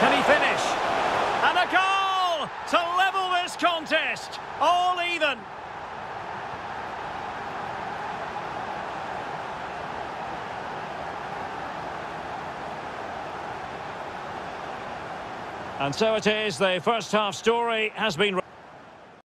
Can he finish? And a goal to level this contest. All even. And so it is, the first half story has been...